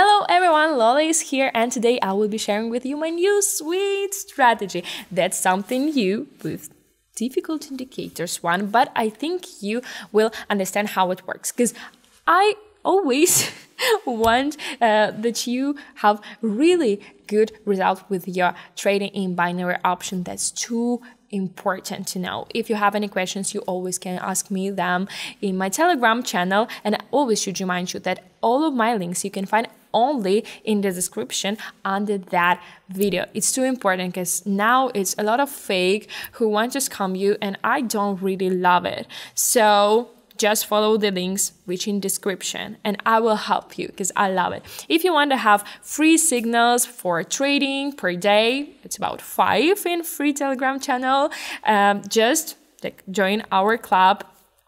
Hello everyone, Lola is here and today I will be sharing with you my new sweet strategy. That's something new with difficult indicators one, but I think you will understand how it works because I always want uh, that you have really good result with your trading in binary option. That's too important to know. If you have any questions, you always can ask me them in my Telegram channel. And I always should remind you that all of my links you can find only in the description under that video. It's too important because now it's a lot of fake who want to scam you and I don't really love it. So just follow the links which in description and I will help you because I love it. If you want to have free signals for trading per day, it's about five in free Telegram channel. Um, just like join our club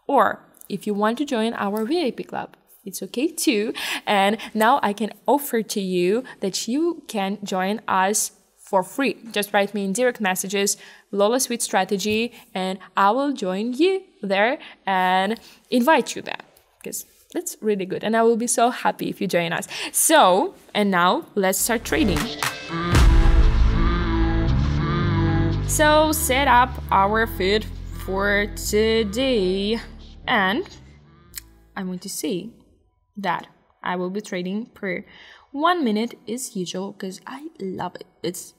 or if you want to join our VIP club, it's okay too. And now I can offer to you that you can join us for free. Just write me in direct messages, Lola Sweet Strategy, and I will join you there and invite you there because that's really good. And I will be so happy if you join us. So, and now let's start trading. So, set up our feed for today. And I'm going to say that I will be trading per one minute is usual because I love it. It's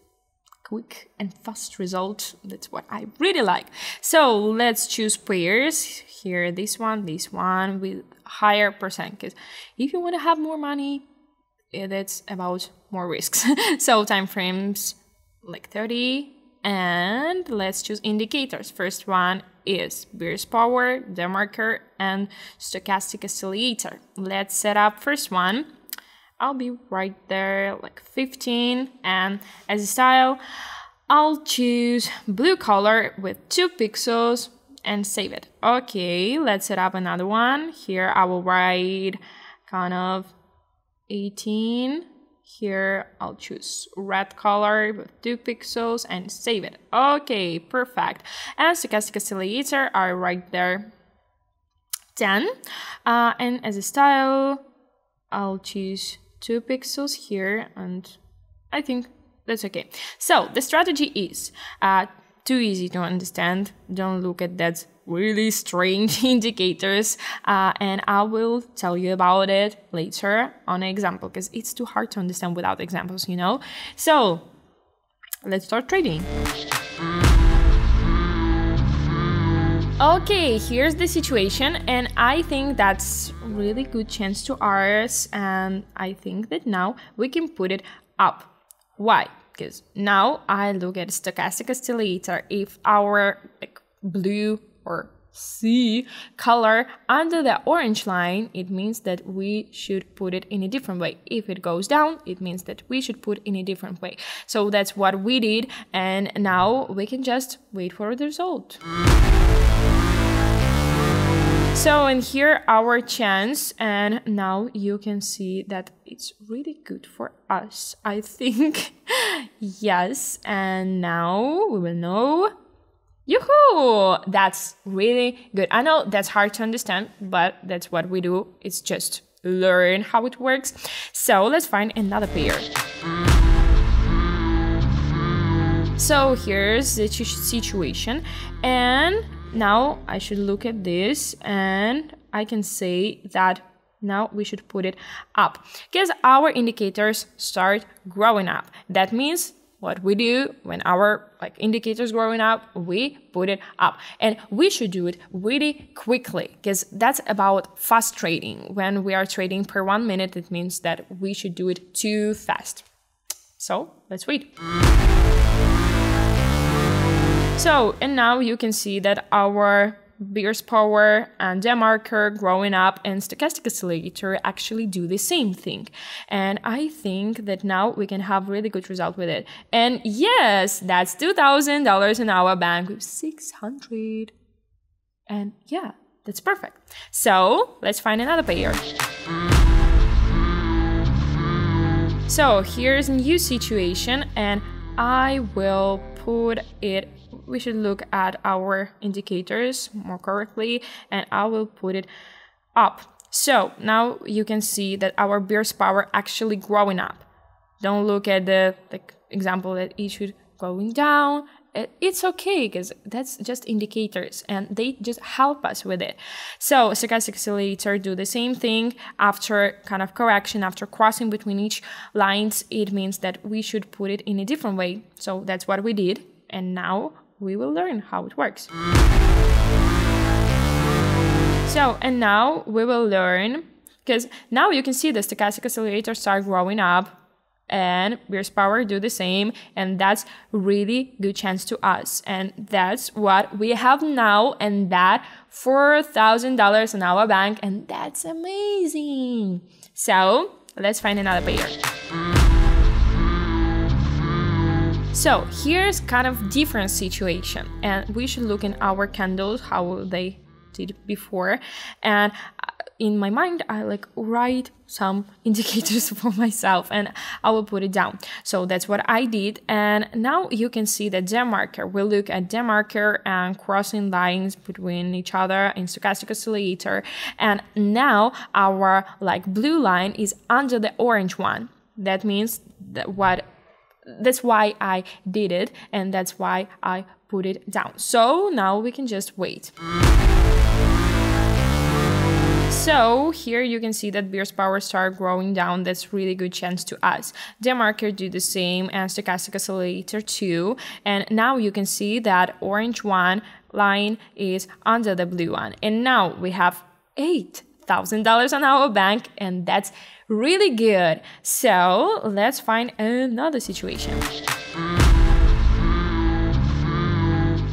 quick and fast result. That's what I really like. So let's choose pairs. Here, this one, this one with higher percent. Because if you want to have more money, eh, it's about more risks. so time frames like 30 and let's choose indicators. First one is Bearish Power, demarker, and Stochastic Oscillator. Let's set up first one I'll be right there like 15 and as a style I'll choose blue color with two pixels and save it. Okay, let's set up another one. Here I will write kind of 18. Here I'll choose red color with two pixels and save it. Okay, perfect. And stochastic oscillator are right there 10. Uh, and as a style, I'll choose two pixels here and I think that's okay. So the strategy is uh, too easy to understand. Don't look at that really strange indicators uh, and I will tell you about it later on an example because it's too hard to understand without examples, you know? So let's start trading. Okay, here's the situation, and I think that's really good chance to ours, and I think that now we can put it up. Why? Because now I look at stochastic oscillator. If our like blue or C color under the orange line, it means that we should put it in a different way. If it goes down, it means that we should put in a different way. So that's what we did, and now we can just wait for the result. So, and here our chance, and now you can see that it's really good for us, I think. yes, and now we will know. Yoo-hoo! That's really good. I know that's hard to understand, but that's what we do. It's just learn how it works. So let's find another pair. So here's the situation, and now I should look at this and I can say that now we should put it up because our indicators start growing up. That means what we do when our like indicators growing up, we put it up. And we should do it really quickly because that's about fast trading. When we are trading per one minute, it means that we should do it too fast. So let's wait. So, and now you can see that our Bearish Power and Demarker growing up and Stochastic Oscillator actually do the same thing. And I think that now we can have really good result with it. And yes, that's $2,000 in our bank with 600. And yeah, that's perfect. So let's find another pair. So here's a new situation and I will put it we should look at our indicators more correctly and I will put it up So now you can see that our Bears power actually growing up. Don't look at the like example that it should going down it's okay because that's just indicators and they just help us with it. So stochastic oscillator do the same thing after kind of correction, after crossing between each lines, it means that we should put it in a different way. So that's what we did. And now we will learn how it works. So, and now we will learn, because now you can see the stochastic oscillator start growing up and Bears Power do the same and that's really good chance to us and that's what we have now and that $4,000 in our bank and that's amazing. So let's find another pair. So here's kind of different situation and we should look in our candles how they did before. And uh, in my mind i like write some indicators for myself and i will put it down. So that's what i did and now you can see the demarker we look at demarker and crossing lines between each other in stochastic oscillator and now our like blue line is under the orange one. That means that what that's why I did it and that's why I put it down. So now we can just wait. So here you can see that Bears power start growing down. That's really good chance to us. DeMarker do the same and stochastic oscillator too. And now you can see that orange one line is under the blue one. And now we have eight thousand dollars on our bank and that's really good. So let's find another situation.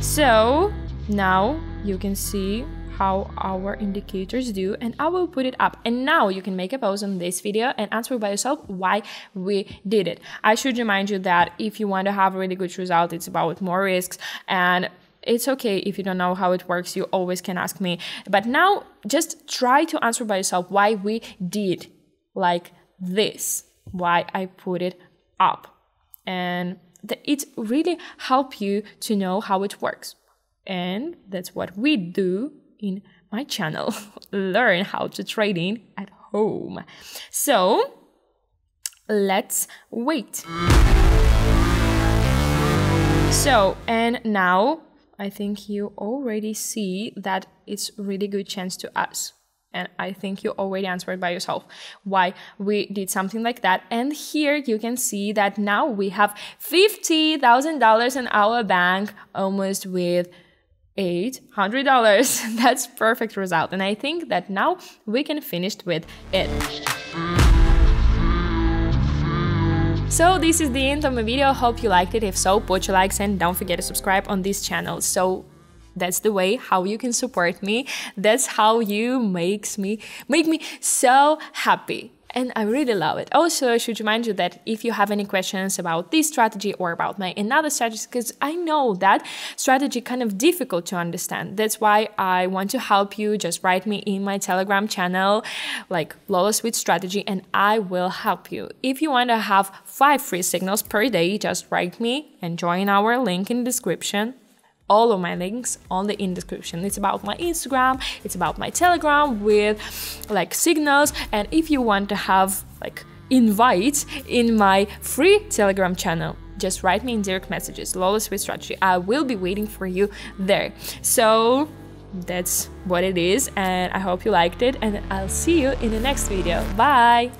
So now you can see how our indicators do and I will put it up. And now you can make a pause on this video and answer by yourself why we did it. I should remind you that if you want to have a really good result, it's about more risks and it's okay if you don't know how it works you always can ask me. But now just try to answer by yourself why we did like this why i put it up. And it really help you to know how it works. And that's what we do in my channel learn how to trading at home. So let's wait. So and now i think you already see that it's really good chance to us and I think you already answered by yourself why we did something like that. And here you can see that now we have $50,000 in our bank almost with $800. That's perfect result. And I think that now we can finish with it. So this is the end of my video. Hope you liked it. If so, put your likes and don't forget to subscribe on this channel. So that's the way how you can support me. That's how you makes me make me so happy and I really love it. Also, I should remind you that if you have any questions about this strategy or about my another strategy, because I know that strategy kind of difficult to understand. That's why I want to help you. Just write me in my Telegram channel, like Lola Sweet Strategy, and I will help you. If you want to have five free signals per day, just write me and join our link in description all of my links on the in description. It's about my Instagram, it's about my Telegram with like signals, and if you want to have like invites in my free Telegram channel, just write me in direct messages, Lola Sweet Strategy. I will be waiting for you there. So that's what it is, and I hope you liked it, and I'll see you in the next video. Bye!